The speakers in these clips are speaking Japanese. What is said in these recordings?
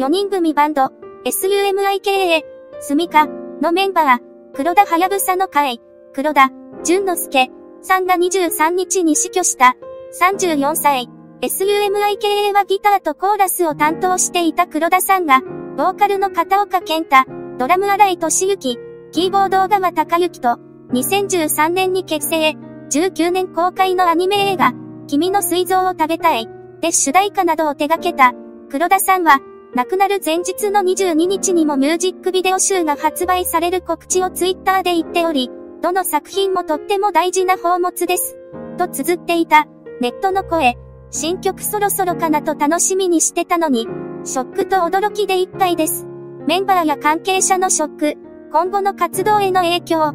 4人組バンド、SUMIKA、スミカのメンバー、黒田はやぶさの会、黒田、淳之介さんが23日に死去した34歳。SUMIKA はギターとコーラスを担当していた黒田さんが、ボーカルの片岡健太、ドラム荒井俊之、キーボード小川隆之と、2013年に結成、19年公開のアニメ映画、君の水蔵を食べたい、で主題歌などを手掛けた、黒田さんは、亡くなる前日の22日にもミュージックビデオ集が発売される告知をツイッターで言っており、どの作品もとっても大事な宝物です。と綴っていた、ネットの声、新曲そろそろかなと楽しみにしてたのに、ショックと驚きでいっぱいです。メンバーや関係者のショック、今後の活動への影響、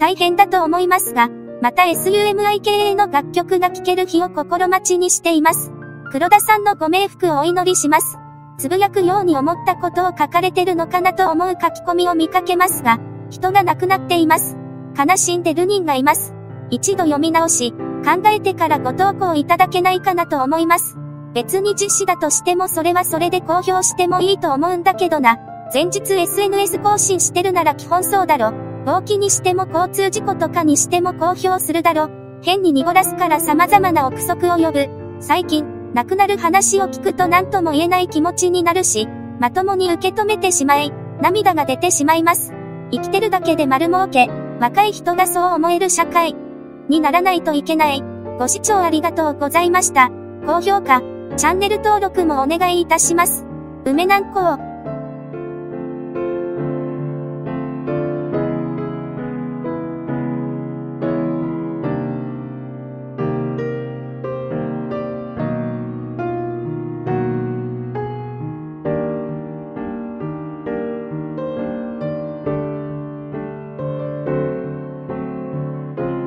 大変だと思いますが、また SUMIKA の楽曲が聴ける日を心待ちにしています。黒田さんのご冥福をお祈りします。つぶやくように思ったことを書かれてるのかなと思う書き込みを見かけますが、人が亡くなっています。悲しんでる人がいます。一度読み直し、考えてからご投稿いただけないかなと思います。別に実施だとしてもそれはそれで公表してもいいと思うんだけどな。前日 SNS 更新してるなら基本そうだろ。放棄にしても交通事故とかにしても公表するだろ。変に濁らすから様々な憶測を呼ぶ。最近、亡くなる話を聞くと何とも言えない気持ちになるし、まともに受け止めてしまい、涙が出てしまいます。生きてるだけで丸儲け。若い人がそう思える社会にならないといけない。ご視聴ありがとうございました。高評価、チャンネル登録もお願いいたします。梅南高